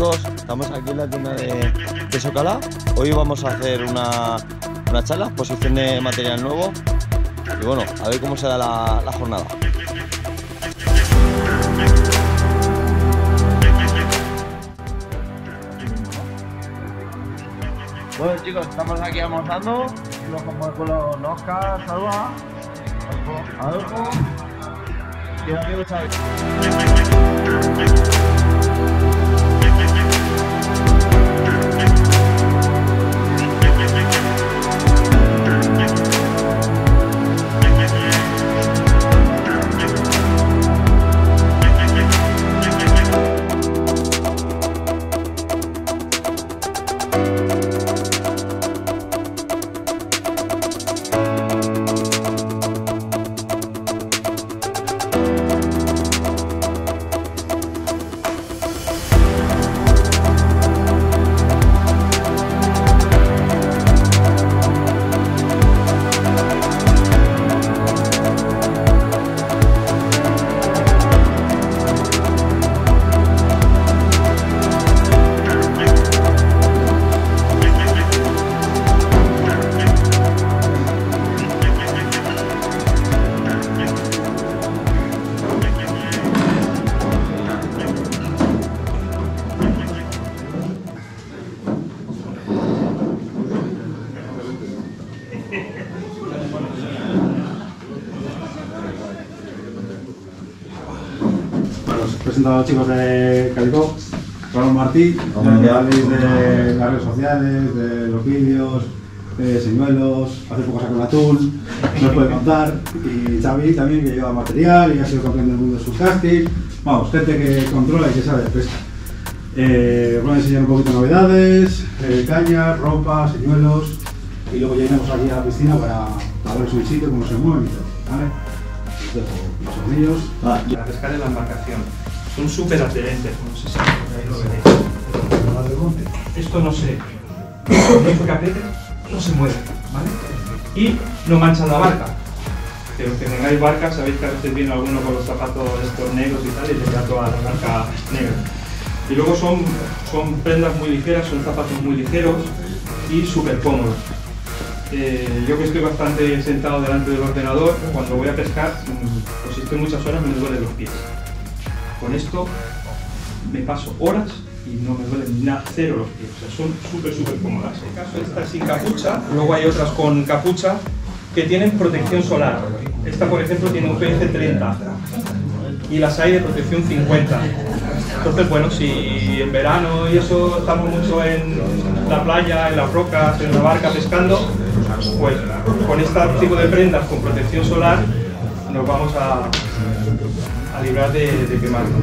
chicos, estamos aquí en la tienda de, Socala. Hoy vamos a hacer una, una charla, exposición de material nuevo. Y bueno, a ver cómo será la, la jornada. Bueno chicos, estamos aquí almorzando. Los como con los Oscar, Salva, Adolfo. Y aquí lo sabéis. Thank you. Los chicos de Calicó, Ronald Martí, de las redes sociales, de los vídeos, de señuelos, hace poco sacó el atún, nos puede contar, y Xavi también que lleva material y ha sido campeón del mundo de subcasting, vamos, gente que controla y que sabe de pesca. Eh, os voy a enseñar un poquito novedades, eh, cañas, ropa, señuelos, y luego ya iremos aquí a la piscina para, para ver su sitio, cómo se mueven y todo, ¿vale? Os dejo los anillos. para pescar en la embarcación. Son súper adherentes, no sé si ahí lo veréis. Esto no se, no se apriete, no se mueve, ¿vale? Y no manchan la barca. Que los que tengáis barca, sabéis que a veces viene alguno con los zapatos estos negros y tal, y le queda toda la barca negra. Y luego son, son prendas muy ligeras, son zapatos muy ligeros y súper cómodos. Eh, yo que estoy bastante sentado delante del ordenador, cuando voy a pescar, mm, pues si estoy muchas horas me duelen los pies. Con esto me paso horas y no me duelen nada, cero los pies. O sea, son súper, súper cómodas. En este caso, esta sin capucha, luego hay otras con capucha que tienen protección solar. Esta, por ejemplo, tiene un PF 30 y las hay de protección 50. Entonces, bueno, si en verano y eso estamos mucho en la playa, en las rocas, en la barca pescando, pues con este tipo de prendas con protección solar nos vamos a, a librar de, de quemarnos.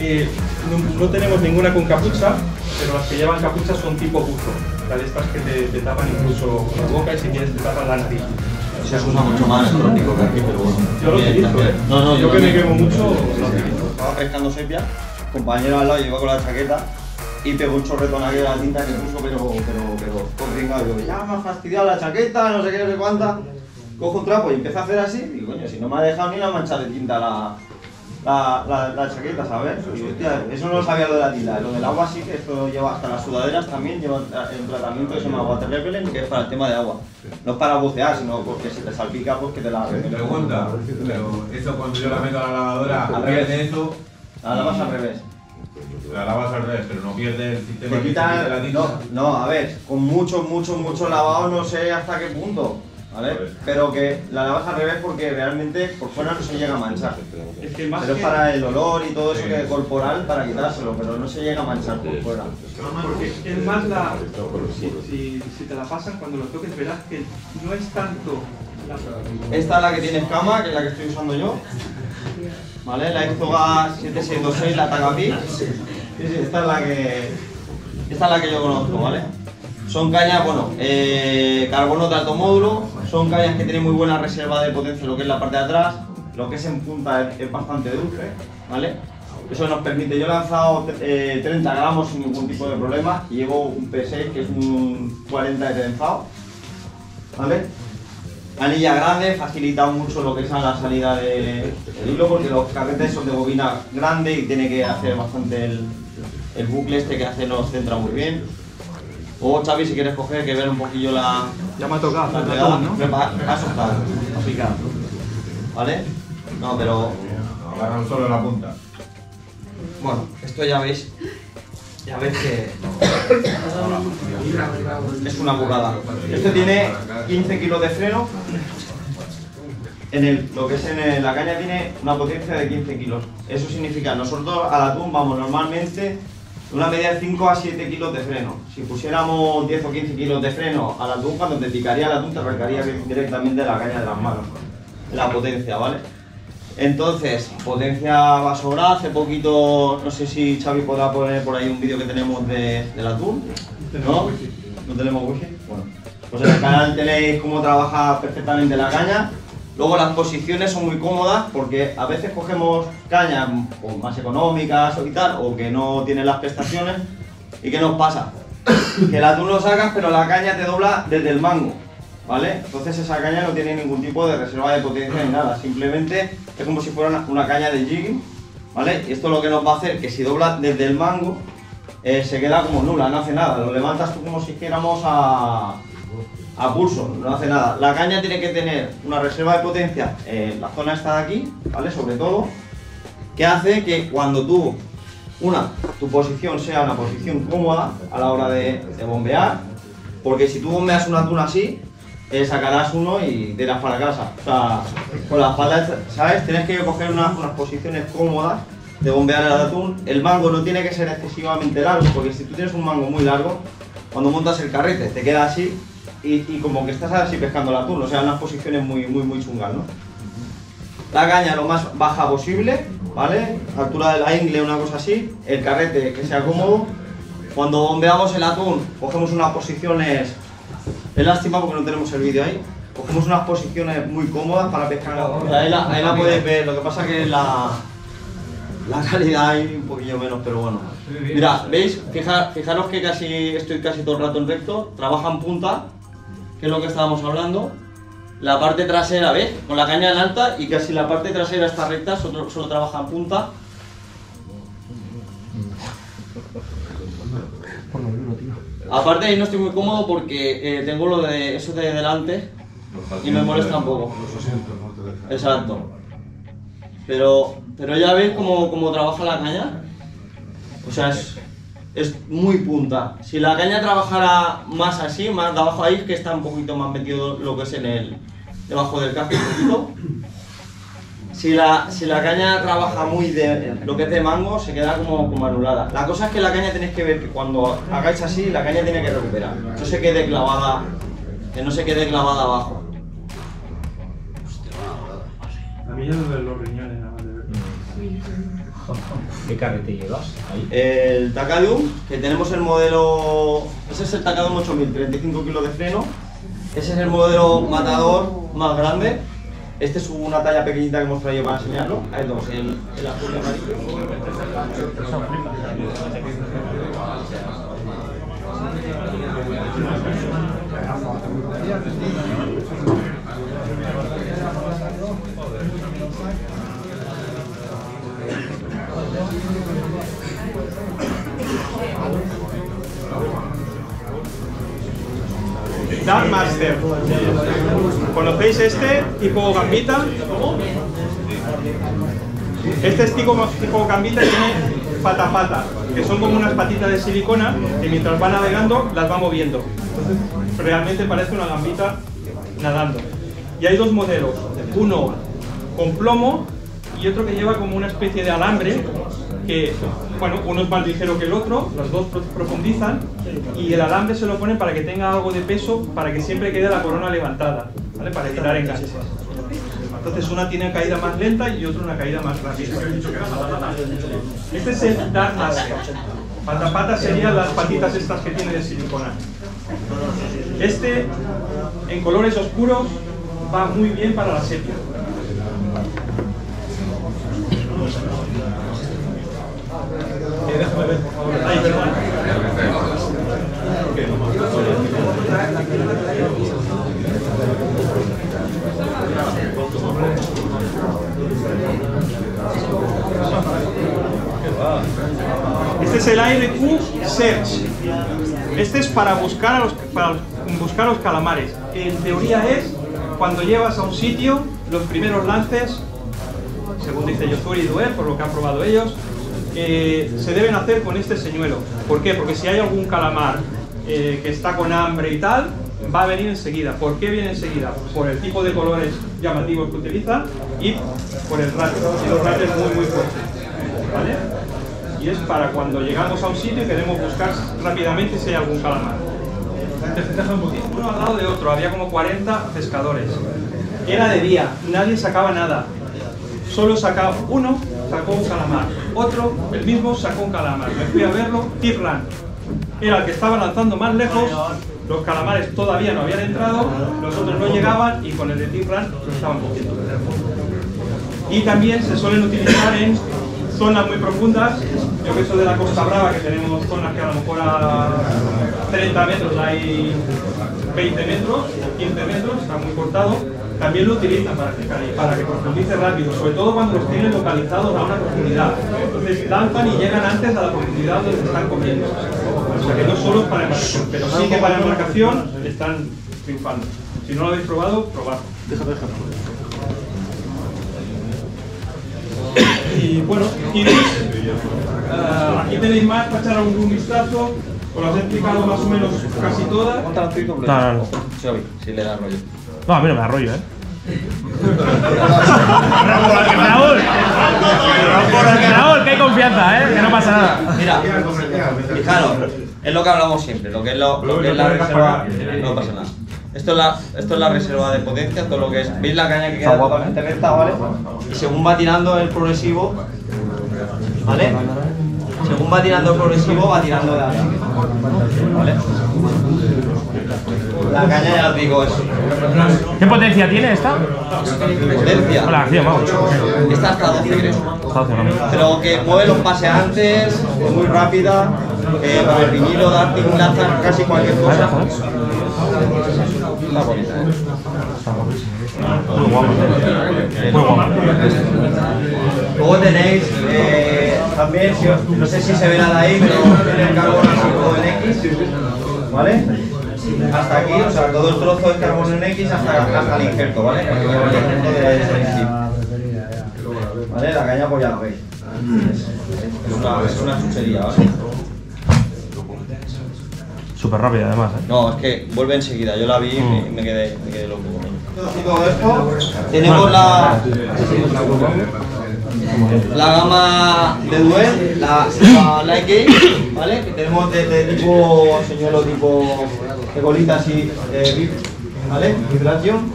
Eh, no, no tenemos ninguna con capucha, pero las que llevan capucha son tipo buzo, la de estas que te, te tapan incluso la boca y si quieres te tapan la nariz. Se usa mucho más electrónico que aquí, pero bueno. Yo lo utilizo, ¿eh? No, no, yo que me quemo mucho, lo utilizo. Estaba pescando sepia, compañero al lado lleva con la chaqueta y pegó un chorretón aquí de la tinta que puso, pero, pero, pero, con pringao. Yo, ya me ha fastidiado la chaqueta, no sé qué, no sé cuánta. Cojo un trapo y empiezo a hacer así, y digo, coño, si no me ha dejado ni la mancha de tinta la, la, la, la chaqueta, ¿sabes? Y digo, hostia, eso no lo sabía lo de la tinta. Lo del agua sí que esto lleva hasta las sudaderas también, lleva un tratamiento que se llama water repellent, que es para el tema de agua. No es para bucear, sino porque si te salpica, pues que te la... Pregunta, pero eso cuando yo la meto a la lavadora, Al revés. pierde eso, La lavas al revés. la lavas al revés, pero no pierde el sistema Te que quita, quita la tinta. no, no, a ver, con mucho, mucho, mucho lavado no sé hasta qué punto, ¿vale? Pero que la lavas al revés porque realmente por fuera no se llega a manchar. Es que más Pero es que- para el olor y todo eso que corporal para quitárselo, pero no se llega a manchar por fuera. Porque es más la. Si, si, si te la pasan cuando lo toques, verás que no es tanto. La, Esta es la que tiene escama, que es la que estoy usando yo. ¿Vale? La Exoga 7626, la Tagapi. Esta es la que. Esta es la que yo conozco, ¿vale? Son cañas, bueno, eh, carbono de alto módulo, son cañas que tienen muy buena reserva de potencia, lo que es la parte de atrás, lo que es en punta es, bastante dulce, ¿vale? Eso nos permite, yo he lanzado eh, 30 gramos sin ningún tipo de problema y llevo un P6 que es un 40 de trenzado, ¿vale? Anilla grande, facilita mucho lo que es la salida de- del hilo porque los carretes son de bobina grande y tiene que hacer bastante el- El bucle este que hace nos centra muy bien. O Xavi, si quieres coger, que ver un poquillo la, Ya me ha tocado, la pegada. ¿no? Prepa- Eso está, aplicado. ¿Vale? No, pero Agarran solo la punta. bueno, esto ya veis. Ya veis que es una burrada. Este tiene 15 kilos de freno. En el, lo que es en el- la caña tiene una potencia de 15 kilos. Eso significa, nosotros al atún vamos normalmente una media de 5 a 7 kilos de freno. Si pusiéramos 10 o 15 kilos de freno al atún, cuando te picaría el atún te arrancaría directamente la caña de las manos. La potencia, ¿vale? Entonces, potencia va a sobrar. Hace poquito, no sé si Xavi podrá poner por ahí un vídeo que tenemos de, del atún. ¿No? ¿No tenemos wifi? Bueno, pues en el canal tenéis cómo trabaja perfectamente la caña. Luego las posiciones son muy cómodas porque a veces cogemos cañas más económicas o que no tienen las prestaciones. ¿Y qué nos pasa? Que el atún lo sacas, pero la caña te dobla desde el mango. ¿Vale? Entonces esa caña no tiene ningún tipo de reserva de potencia ni nada, simplemente es como si fuera una, caña de jigging, ¿vale? Y esto lo que nos va a hacer que si dobla desde el mango, eh, se queda como nula, no hace nada, lo levantas tú como si hiciéramos a, a pulso, no hace nada. La caña tiene que tener una reserva de potencia en la zona esta de aquí, ¿vale? Sobre todo, que hace que cuando tú, una, tu posición sea una posición cómoda a la hora de, bombear, porque si tú bombeas un atún así, eh, sacarás uno y te irás para casa. O sea, con la espalda, ¿sabes? Tienes que coger unas, unas posiciones cómodas de bombear el atún. El mango no tiene que ser excesivamente largo, porque si tú tienes un mango muy largo, cuando montas el carrete te queda así y, y como que estás así pescando el atún. O sea, unas posiciones muy, muy, muy chungas, ¿no? La caña lo más baja posible, ¿vale? Altura de la ingle, una cosa así. El carrete que sea cómodo. Cuando bombeamos el atún, cogemos unas posiciones es lástima porque no tenemos el vídeo ahí. Cogemos unas posiciones muy cómodas para pescar. O sea, ahí, la, ahí la podéis ver, lo que pasa que la, la calidad hay un poquillo menos, pero bueno. Mira, ¿veis? Fija- fijaros que casi estoy casi todo el rato en recto. Trabaja en punta, que es lo que estábamos hablando. La parte trasera, ¿ves? Con la caña en alta y casi la parte trasera está recta, solo, solo trabaja en punta. Aparte ahí no estoy muy cómodo porque eh, tengo lo de eso de delante y me molesta un poco. Exacto. Pero, pero ya veis cómo, cómo trabaja la caña. O sea, es, es muy punta. Si la caña trabajara más así, más de abajo ahí, que está un poquito más metido lo que es en el. debajo del casco un poquito. Si la, si la caña trabaja muy de lo que es de mango, se queda como, como anulada. La cosa es que la caña tenéis que ver que cuando hagáis así, la caña tiene que recuperar. No se quede clavada, que no se quede clavada abajo. A mí ya me los riñones ¿Qué carrete llevas ahí? El Takadum, que tenemos el modelo. Ese es el Takadum 8000, 35 kilos de freno. Ese es el modelo matador más grande. Este es una talla pequeñita que hemos traído para enseñarlo. Ahí tenemos el, el azul y amarillo. Dark Master. ¿Conocéis este tipo gambita? Este es tipo, tipo gambita y tiene pata pata, que son como unas patitas de silicona que mientras va navegando las va moviendo. Realmente parece una gambita nadando. Y hay dos modelos, uno con plomo y otro que lleva como una especie de alambre que, bueno, uno es más ligero que el otro, los dos pro- profundizan y el alambre se lo ponen para que tenga algo de peso, para que siempre quede la corona levantada, ¿vale? Para evitar enganches. Entonces una tiene caída más lenta y otro una caída más rápida. Este es el Dark Master. Patapata serían las patitas estas que tiene de silicona. Este, en colores oscuros, va muy bien para la sepia. Este es el ARQ Search. Este es para buscar a los, para buscar los calamares. En teoría es cuando llevas a un sitio los primeros lances, según dice Josué y Duel, por lo que han probado ellos, eh, se deben hacer con este señuelo. ¿Por qué? Porque si hay algún calamar eh, que está con hambre y tal, va a venir enseguida. ¿Por qué viene enseguida? Por el tipo de colores llamativos que utiliza y por el ratio. Y los ratios muy muy fuertes. ¿Vale? Y es para cuando llegamos a un sitio y queremos buscar rápidamente si hay algún calamar. Uno al lado de otro, había como 40 pescadores. Era de día, nadie sacaba nada. Solo sacaba uno, sacó un calamar. Otro, el mismo, sacó un calamar. Me fui a verlo, Tirlan. Era el que estaba lanzando más lejos, los calamares todavía no habían entrado, los otros no llegaban y con el de Tirlan lo estaban cogiendo. Y también se suelen utilizar en zonas muy profundas. Yo que soy de la Costa Brava, que tenemos zonas que a lo mejor a 30 metros hay 20 metros, 15 metros, está muy cortado. También lo utilizan para que, para que profundice rápido, sobre todo cuando los tienen localizados a una profundidad. Entonces lanzan y llegan antes a la profundidad donde se están comiendo. O sea que no solo es para embarcación, pero sí que para embarcación están triunfando. Si no lo habéis probado, probadlo. Y bueno, Iris, eh, aquí tenéis más para echar un, vistazo. Os las he explicado más o menos casi todas. Monta la. No, no, no. Sí, le da rollo. No, a mí no me da rollo, ¿eh? Raúl, Raúl, que hay confianza, ¿eh? Que no pasa nada. Mira, fijaros, es lo que hablamos siempre, lo que es, lo, lo que es la reserva, no pasa nada. Esto es, la, esto es la reserva de potencia, todo lo que es. ¿Veis la caña que queda totalmente recta, vale? Y según va tirando el progresivo, ¿vale? Según va tirando progresivo, va tirando de arriba, ¿vale? La caña ya os digo ¿Qué potencia tiene esta? potencia. Tío, vamos. Esta hasta 12 creo. Pero que mueve los paseantes, es muy rápida, eh, con el vinilo da lanza casi cualquier cosa. Está bonita, ¿eh? Muy guapo. Muy guapo. Luego tenéis eh, también, no sé si se verá de ahí, pero tiene el todo en X, ¿vale? Hasta aquí, o sea, todo el trozo es carbono en X hasta, hasta el injerto, ¿vale? Porque lleva el injerto de selectivo. ¿Vale? La caña pues ya la veis. Es, una, es una chuchería, ¿vale? Súper rápida, además, ¿eh? No, es que vuelve enseguida. Yo la vi y me, me quedé, me quedé loco todo esto, tenemos la, la gama de Duel, la, la Light Gauge, ¿vale? Que tenemos de, de tipo señuelo, tipo de colita así, eh, vib- ¿vale? Vibración.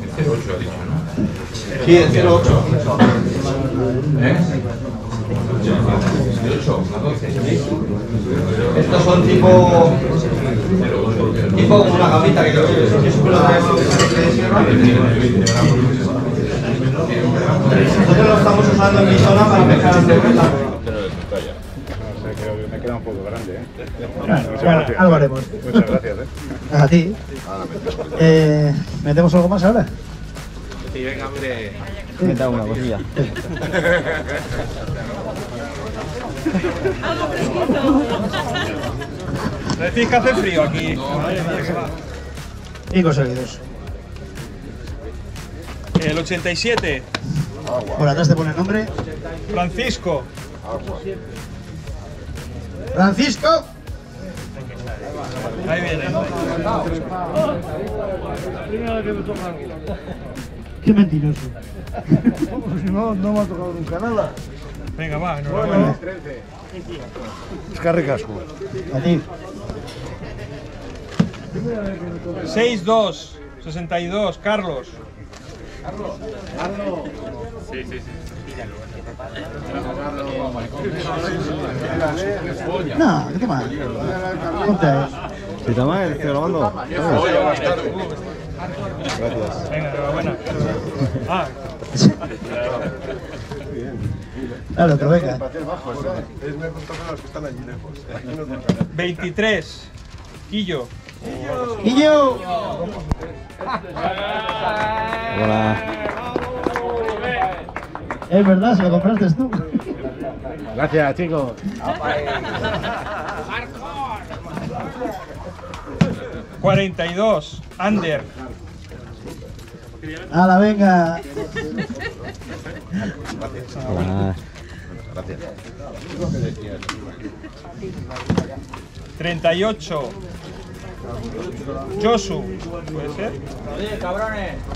Sí, de 0.8. Estos son tipo. tipo como una gamita que creo que es un. Nosotros lo estamos usando en mi zona para pescar anteojuela. Me queda un poco grande, ¿eh? Bueno, algo haremos. Muchas gracias, ¿eh? A ti. Eh, ¿Metemos algo más ahora? Sí, venga, mire. Meta una cosilla. Decís que hace frío aquí. Cinco seguidos. El 87, Por atrás te pone el nombre. Francisco. Francisco. Ahí viene. Qué mentiroso. no, no me ha tocado nunca nada. Venga, va, enhorabuena. Es carricasco. A ti. 6-2, 62, Carlos. No, ¿qué más? ¿Si está mal? ¿Estoy grabando? Venga, enhorabuena. Ah, Dale otro, venga. 23, Quillo. ¡Y yo! Hola. Es verdad, se lo compraste tú. Gracias, chicos. Cuarenta y dos, under. ¡Hala, venga! Treinta y ocho. Josu, ¿puede ser?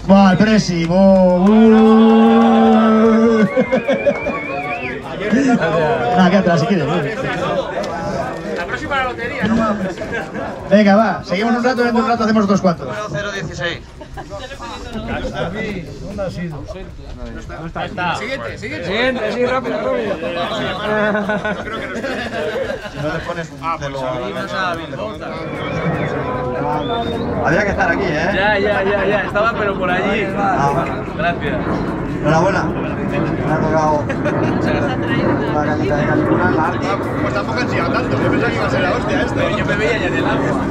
¡Va, el Presi! Quédate atrás si quieres. La próxima lotería, no Venga, va, seguimos un rato y dentro de un rato hacemos otros cuantos. 016. ¿Dónde ha sido? Siguiente, sí, rápido, rápido. No le pones un celo a la Había que estar aquí, ¿eh? Ya, ya, ya, ya. Estaba pero por allí. Ah. Gracias. Enhorabuena. Me ha tocado una cañita de calicula, la. Pues tampoco han sido tanto, yo pensaba que iba a ser la hostia esto. Yo me veía ya en el agua.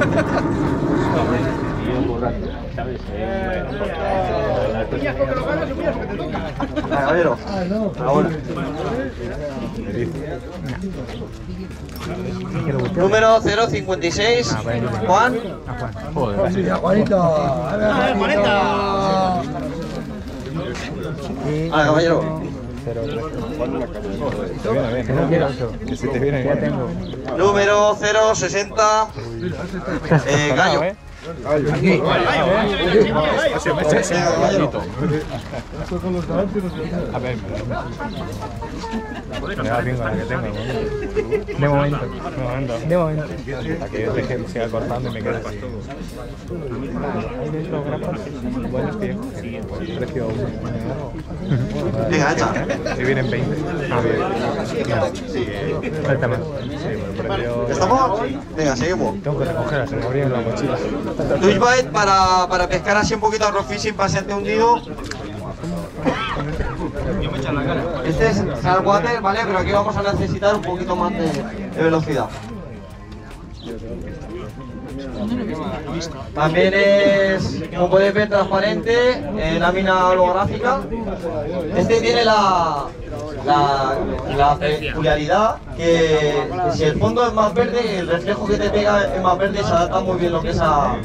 Venga, caballero. Enhorabuena. Número 056, Juan. Juanito, a ver, Juanito. Ah, caballero. Número 060, eh, Gallo. Venga, caballero. Me va bien con la que tengo. De momento. De momento. De momento. Que yo deje, siga cortando y me quede así. Buenos precio Venga, echa. Si vienen 20. No, bien. Falta más. ¿Estamos? Venga, seguimos. Tengo que recogerlas, se me abrían la mochila. Twitch bite para, para pescar así un poquito arroz fishing, pasante hundido. Este es saltwater, ¿vale? Pero aquí vamos a necesitar un poquito más de velocidad. También es, como podéis ver, transparente, eh, lámina holográfica. Este tiene la, la, peculiaridad que, que si el fondo es más verde, el reflejo que te pega es más verde y se adapta muy bien lo que es a,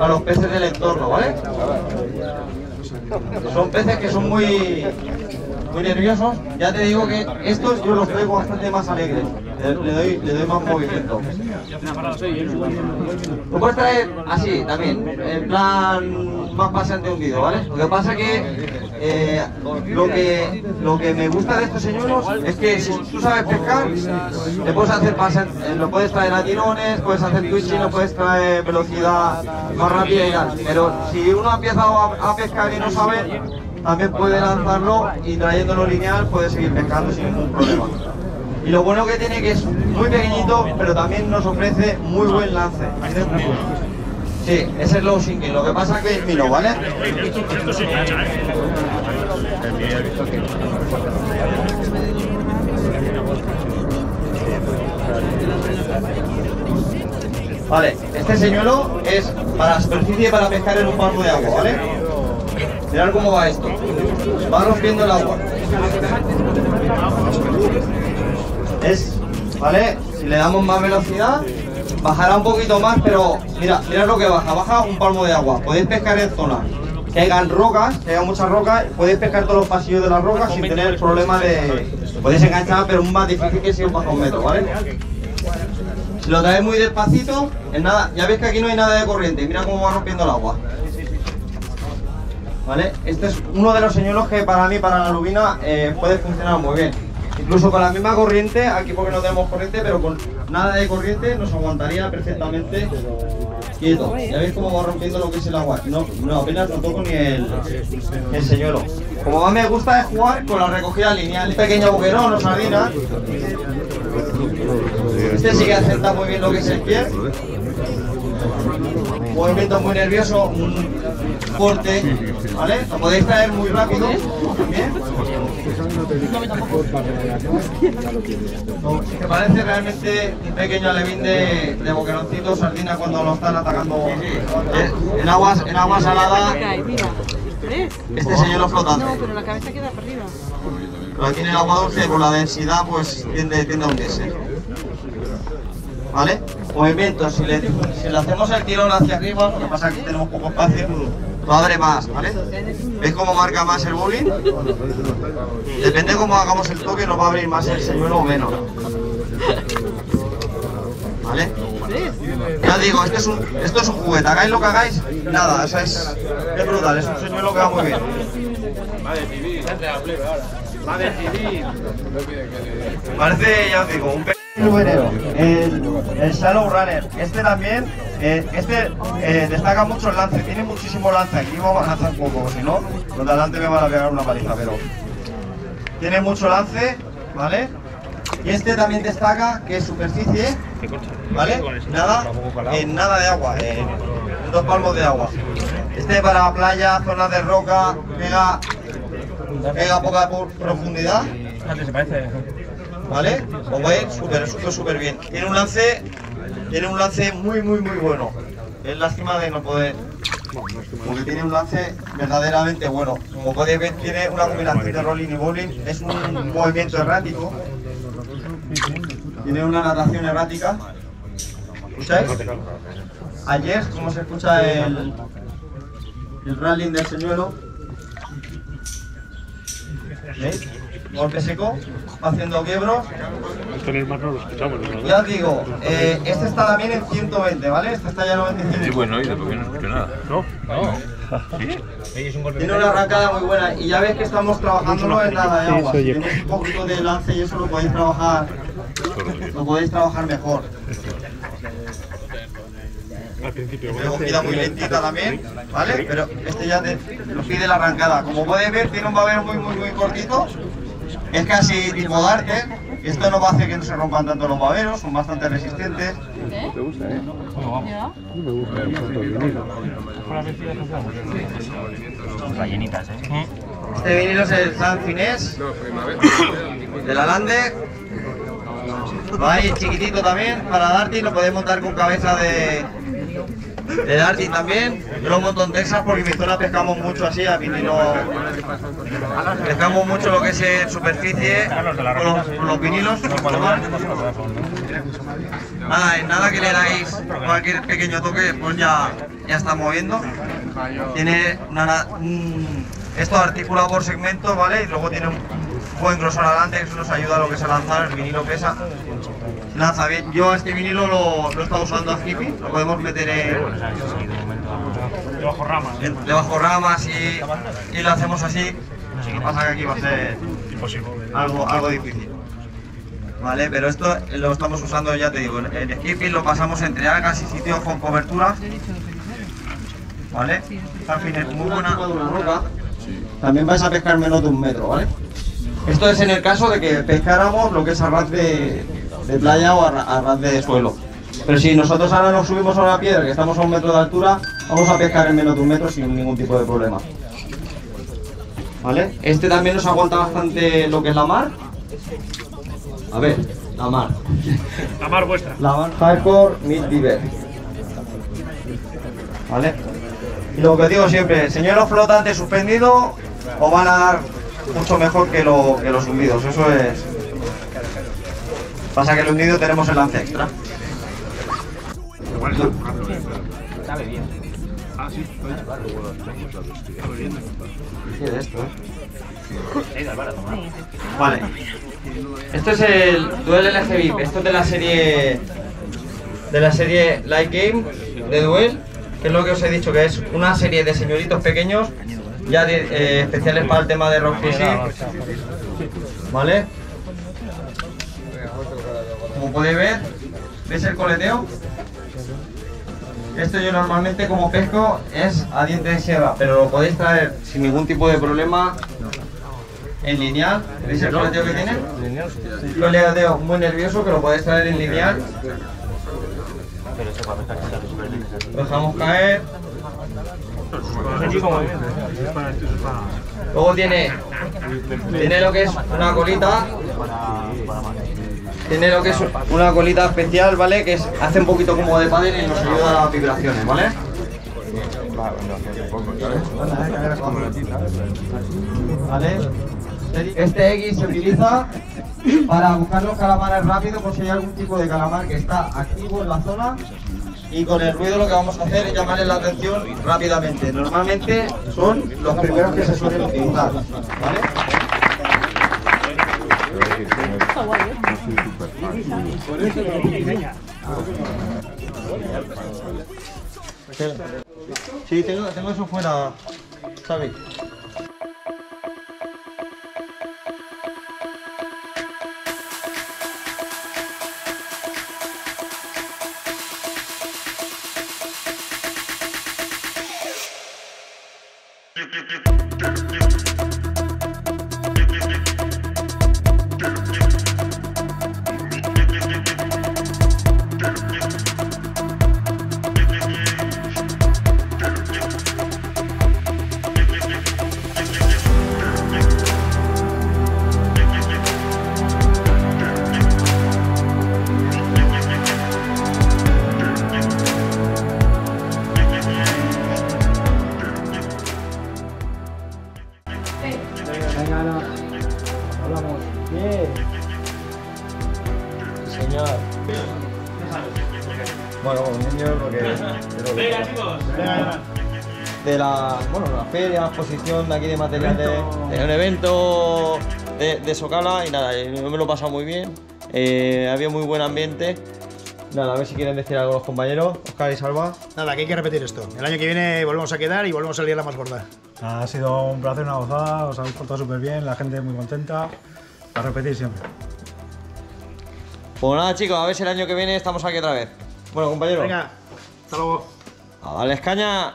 a los peces del entorno, ¿vale? Son peces que son muy, muy nerviosos. Ya te digo que estos yo los traigo bastante más alegres. Le, doy, le doy más movimiento. Lo puedes traer así también, en plan más pasante hundido, ¿vale? Lo que pasa que eh, lo que lo que me gusta de estos señuelos es que si tú sabes pescar, le puedes hacer lo puedes traer a tirones, puedes hacer twitching, lo puedes traer velocidad más rápida y tal. Pero si uno ha empezado a pescar y no sabe, también puede lanzarlo y trayéndolo lineal puede seguir pescando sin ningún problema. Y lo bueno que tiene que es muy pequeñito, pero también nos ofrece muy buen lance. Sí, ese es low sinking. Lo que pasa que es mino, ¿vale? Vale, este señuelo es para superficie para pescar en un palmo de agua, ¿vale? Mirad cómo va esto. Va rompiendo el agua. Es, ¿vale? Si le damos más velocidad, bajará un poquito más, pero mira, mirad lo que baja. Baja un palmo de agua. Podéis pescar en zonas que hagan rocas, que haya muchas rocas, podéis pescar todos los pasillos de las rocas sin tener el problema de... Podéis enganchar, pero es más difícil que si os baja un metro, ¿vale? Si lo traéis muy despacito, en nada, ya veis que aquí no hay nada de corriente, mira cómo va rompiendo el agua. ¿Vale? Este es uno de los señuelos que para mí, para la lubina, eh, puede funcionar muy bien. Incluso con la misma corriente, aquí porque no tenemos corriente, pero con nada de corriente nos aguantaría perfectamente quieto. Ya veis cómo va rompiendo lo que es el agua. No, no apenas no toco ni el, el señuelo. Como más me gusta es jugar con la recogida lineal. Un pequeño boquerón o sardina. Este sí que acepta muy bien lo que es el pie. Movimiento muy nervioso, un corte, ¿vale? Lo podéis traer muy rápido también. Que parece realmente un pequeño alevín de, de boqueroncito sardina cuando lo están atacando en aguas, en agua salada. Este señor flotante. No, pero la cabeza queda para arriba. Pero aquí en el agua dulce, por la densidad, pues tiende, tiende a hundirse. ¿Vale? Movimiento, si le, si le hacemos el tirón hacia arriba, lo que pasa es que tenemos poco espacio, lo abre más, ¿vale? ¿Veis cómo marca más el bowling? Depende cómo hagamos el toque, nos va a abrir más el señuelo o menos. ¿Vale? Ya digo, este es un, esto es un juguete, hagáis lo que hagáis, nada, o sea, es, es brutal, es un señuelo que va muy bien. Parece, ya os digo, un. El, Shallow Runner. Este también, eh, este eh, destaca mucho el lance, tiene muchísimo lance. Aquí vamos a lanzar un poco, si no, los de adelante me van a pegar una paliza, pero tiene mucho lance, ¿vale? Y este también destaca que es superficie, ¿vale? Nada, en nada de agua, dos palmos de agua. Este para playa, zonas de roca, pega, pega poca profundidad. se parece. ¿Vale? Como veis, súper, súper, súper bien. Tiene un lance, tiene un lance muy, muy, muy bueno. Es lástima de no poder, porque tiene un lance verdaderamente bueno. Como podéis ver, tiene una combinación de rolling y bowling. Es un movimiento errático. Tiene una narración errática. ¿Escucháis? Ayer, ¿cómo se escucha el, el rallying del señuelo? ¿Veis? Golpe seco, haciendo quiebros. Con el mar no lo escuchamos, ¿no? Ya os digo, eh, este está también en 120, ¿vale? Este está ya en 95. Sí, bueno, oído, porque no escucho nada. No. Tiene una arrancada muy buena y ya ves que estamos trabajándolo en nada de agua. Sí, Si tenéis un poquito de lance y eso lo podéis trabajar, lo podéis trabajar mejor. Al principio. De cogida muy lentita también, ¿vale? Pero este ya te, lo pide la arrancada. Como podéis ver, tiene un babero muy, muy, muy cortito. Es casi tipo Darte. Y esto no va a hacer que no se rompan tanto los baberos, son bastante resistentes. Me gusta, ¿eh? Me gusta vinilo. Ballenitas, ¿eh? Este vinilo es el San Finés de la Lande. Va ahí chiquitito también para Darty, lo podéis montar con cabeza de, de Darty también. Yo lo monto en Texas porque en mi zona pescamos mucho así a vinilo. Pescamos mucho lo que es en superficie con los, vinilos. Nada, en nada que le dais cualquier pequeño toque, pues ya, ya está moviendo. Tiene una, un- esto articulado por segmentos, ¿vale? Y luego tiene un buen grosor adelante, eso nos ayuda a lo que es a lanzar, el vinilo pesa. Lanza bien. Yo este vinilo lo, lo he estado usando a hippie, lo podemos meter en, Debajo ramas. en- debajo ramas y, y lo hacemos así. Lo que pasa que aquí va a ser algo, algo difícil. Vale, pero esto lo estamos usando, ya te digo, en en skipping lo pasamos entre algas y sitios con cobertura. ¿Vale? Al fin es muy buena roca. También vais a pescar menos de un metro, ¿vale? Esto es en el caso de que pescáramos lo que es a ras de, de playa o a, ra- a ras de suelo. Pero si nosotros ahora nos subimos a una piedra que estamos a un metro de altura, vamos a pescar en menos de un metro sin ningún tipo de problema. ¿Vale? Este también nos aguanta bastante lo que es la mar. A ver, la mar. La mar vuestra. La mar hardcore mid diver. ¿Vale? Y lo que digo siempre, señuelo flotante suspendido os van a dar mucho mejor que, lo- que los hundidos, eso es. Pasa que el hundido tenemos el lance extra. ¿Qué de esto, eh? Vale. Esto es el Duel LG VIP. Esto es de la serie de la serie Light Game de Duel, que es lo que os he dicho que es una serie de señoritos pequeños ya eh, especiales para el tema de rock. ¿Vale? Como podéis ver, ¿veis el coleteo? Esto yo normalmente como pesco es a diente de sierra, pero lo podéis traer sin ningún tipo de problema en lineal. ¿Veis el coleteo que tiene? Un coleteo muy nervioso que lo podéis traer en lineal. Lo dejamos caer. Luego tiene, tiene lo que es una colita. Tiene lo que es una colita especial, ¿vale? Que hace un poquito como de padre y nos ayuda a las vibraciones, ¿vale? ¿Vale? Este X se utiliza para buscar los calamares rápido por si hay algún tipo de calamar que está activo en la zona y con el ruido lo que vamos a hacer es llamarle la atención rápidamente. Normalmente son los primeros que se suelen utilizar. ¿vale? Sí, tengo, tengo eso fuera, ¿sabes? De la, bueno, la feria, exposición de aquí de materiales, de un evento de, de Socala y nada, yo me lo he pasado muy bien, eh, había muy buen ambiente. Nada, a ver si quieren decir algo los compañeros, Oscar y Salva. Nada, que hay que repetir esto. El año que viene volvemos a quedar y volvemos a salir la más gorda. Ha sido un placer, una gozada, os habéis portado súper bien, la gente muy contenta. A repetir siempre. Pues nada chicos, a ver si el año que viene estamos aquí otra vez. Bueno compañeros, Venga, hasta luego. a darles caña.